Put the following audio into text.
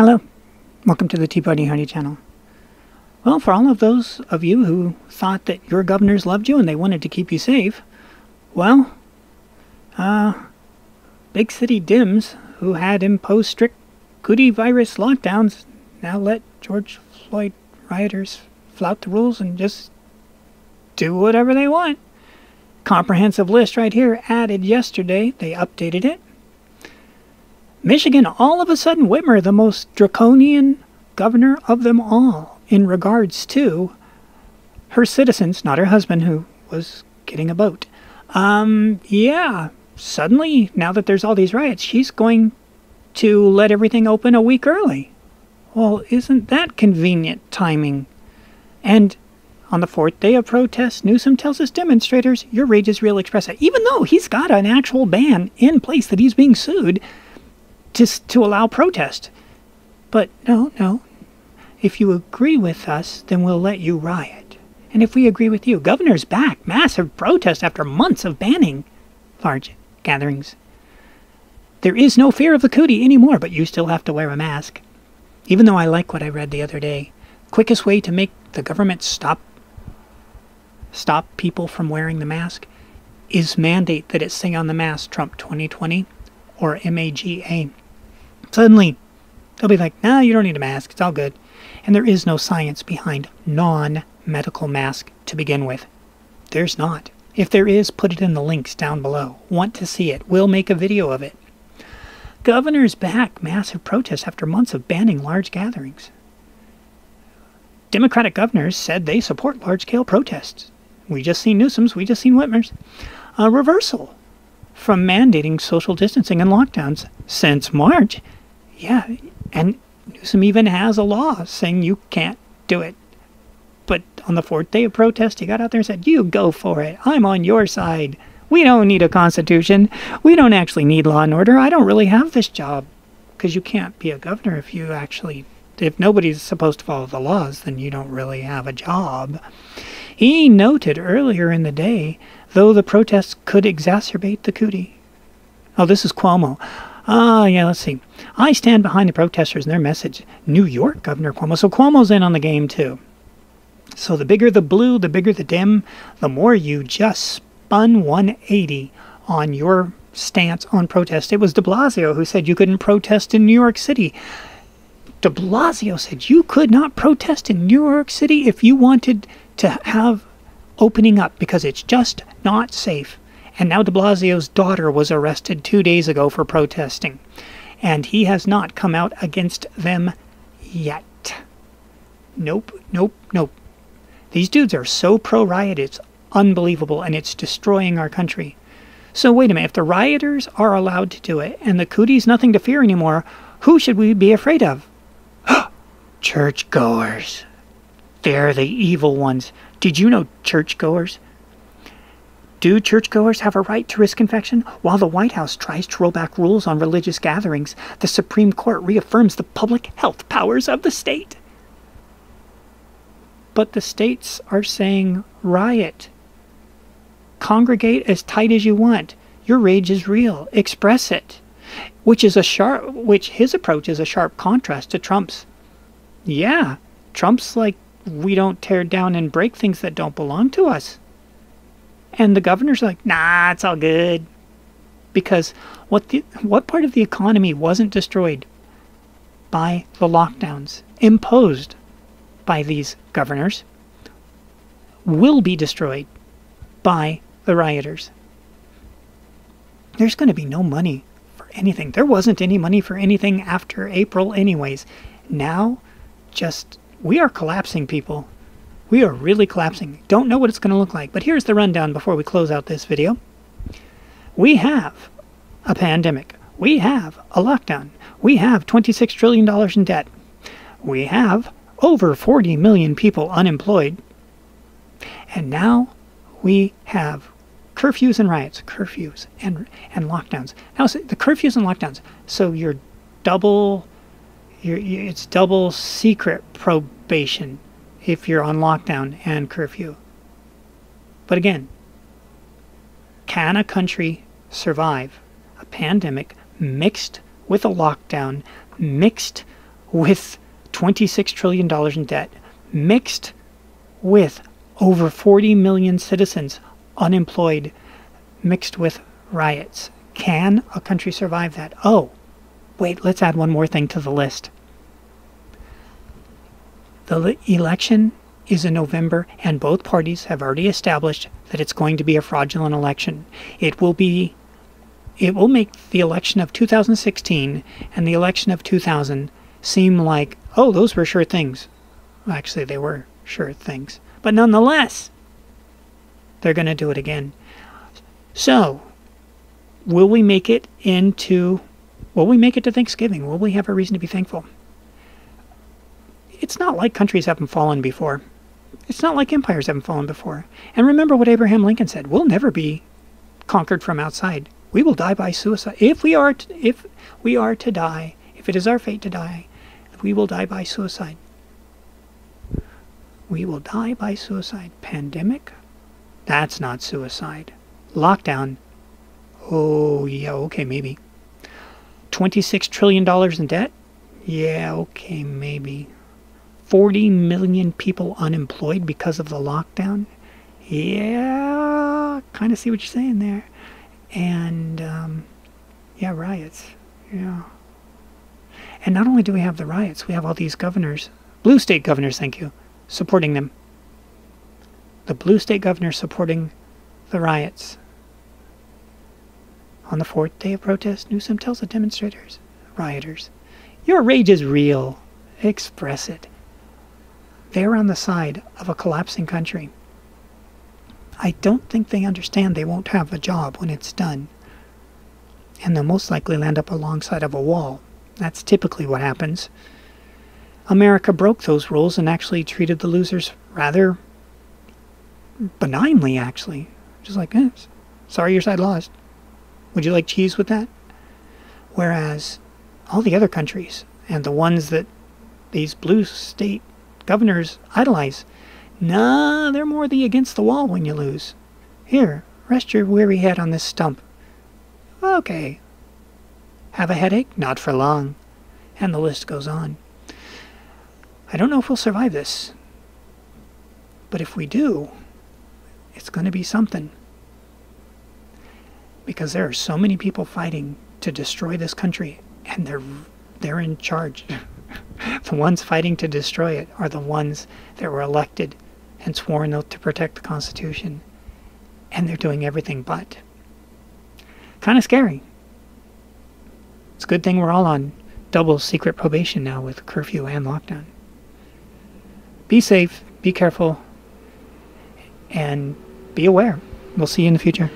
Hello, welcome to the Tea Party Hardy channel. Well, for all of those of you who thought that your governors loved you and they wanted to keep you safe, well, uh, big city dims who had imposed strict Cootie virus lockdowns now let George Floyd rioters flout the rules and just do whatever they want. Comprehensive list right here added yesterday. They updated it. Michigan, all of a sudden, Whitmer, the most draconian governor of them all in regards to her citizens, not her husband, who was getting a boat. Um, yeah, suddenly, now that there's all these riots, she's going to let everything open a week early. Well, isn't that convenient timing? And on the fourth day of protest, Newsom tells his demonstrators, Your rage is real, express it. Even though he's got an actual ban in place that he's being sued to, to allow protest. But no, no. If you agree with us, then we'll let you riot. And if we agree with you, governor's back, massive protest after months of banning large gatherings. There is no fear of the cootie anymore, but you still have to wear a mask. Even though I like what I read the other day, quickest way to make the government stop stop people from wearing the mask is mandate that it say on the mask Trump 2020 or MAGA. Suddenly, they'll be like, nah, you don't need a mask. It's all good. And there is no science behind non medical mask to begin with. There's not. If there is, put it in the links down below. Want to see it? We'll make a video of it. Governors back massive protests after months of banning large gatherings. Democratic governors said they support large scale protests. We just seen Newsom's, we just seen Whitmer's. A reversal from mandating social distancing and lockdowns since March. Yeah, and Newsom even has a law saying you can't do it. But on the fourth day of protest, he got out there and said, You go for it. I'm on your side. We don't need a constitution. We don't actually need law and order. I don't really have this job. Because you can't be a governor if you actually, if nobody's supposed to follow the laws, then you don't really have a job. He noted earlier in the day, though the protests could exacerbate the cootie. Oh, this is Cuomo. Ah, uh, yeah, let's see. I stand behind the protesters and their message. New York Governor Cuomo. So Cuomo's in on the game, too. So the bigger the blue, the bigger the dim, the more you just spun 180 on your stance on protest. It was de Blasio who said you couldn't protest in New York City. De Blasio said you could not protest in New York City if you wanted to have opening up because it's just not safe. And now de Blasio's daughter was arrested two days ago for protesting. And he has not come out against them yet. Nope, nope, nope. These dudes are so pro riot, it's unbelievable and it's destroying our country. So, wait a minute, if the rioters are allowed to do it and the cooties nothing to fear anymore, who should we be afraid of? churchgoers. They're the evil ones. Did you know churchgoers? Do churchgoers have a right to risk infection? While the White House tries to roll back rules on religious gatherings, the Supreme Court reaffirms the public health powers of the state. But the states are saying riot congregate as tight as you want. Your rage is real. Express it. Which is a sharp which his approach is a sharp contrast to Trump's. Yeah. Trump's like we don't tear down and break things that don't belong to us. And the governor's like, nah, it's all good. Because what the what part of the economy wasn't destroyed by the lockdowns imposed by these governors will be destroyed by the rioters. There's going to be no money for anything. There wasn't any money for anything after April, anyways. Now, just, we are collapsing, people. We are really collapsing. Don't know what it's going to look like, but here's the rundown before we close out this video. We have a pandemic. We have a lockdown. We have $26 trillion in debt. We have over 40 million people unemployed. And now we have curfews and riots, curfews and and lockdowns. Now the curfews and lockdowns. So you're double, you're, you, it's double secret probation if you're on lockdown and curfew. But again, can a country survive a pandemic mixed with a lockdown, mixed with $26 trillion in debt, mixed with over 40 million citizens unemployed, mixed with riots. Can a country survive that? Oh, wait, let's add one more thing to the list. The election is in November, and both parties have already established that it's going to be a fraudulent election. It will be it will make the election of 2016 and the election of 2000 seem like, oh, those were sure things. Actually, they were sure things. But nonetheless, they're going to do it again. So, will we make it into, will we make it to Thanksgiving? Will we have a reason to be thankful? It's not like countries haven't fallen before. It's not like empires haven't fallen before. And remember what Abraham Lincoln said we'll never be conquered from outside. We will die by suicide. If we are to, if we are to die, if it is our fate to die, we will die by suicide. We will die by suicide. Pandemic? That's not suicide. Lockdown? Oh, yeah, okay, maybe. $26 trillion in debt? Yeah, okay, maybe. 40 million people unemployed because of the lockdown? Yeah, kind of see what you're saying there. And, um, yeah, riots. Yeah. And not only do we have the riots, we have all these governors, blue state governors, thank you, supporting them. The blue state governors supporting the riots. On the fourth day of protest, Newsom tells the demonstrators, rioters, Your rage is real. Express it. They're on the side of a collapsing country. I don't think they understand they won't have a job when it's done. And they'll most likely land up alongside of a wall that's typically what happens. America broke those rules and actually treated the losers rather benignly, actually. Just like, eh, sorry your side lost. Would you like cheese with that? Whereas all the other countries and the ones that these blue state governors idolize, nah, they're more the against the wall when you lose. Here, rest your weary head on this stump. Okay, have a headache? Not for long. And the list goes on. I don't know if we'll survive this. But if we do, it's going to be something. Because there are so many people fighting to destroy this country, and they're they're in charge. the ones fighting to destroy it are the ones that were elected and sworn oath to protect the Constitution. And they're doing everything but. Kind of scary. It's a good thing we're all on double secret probation now with curfew and lockdown. Be safe, be careful, and be aware. We'll see you in the future.